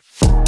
you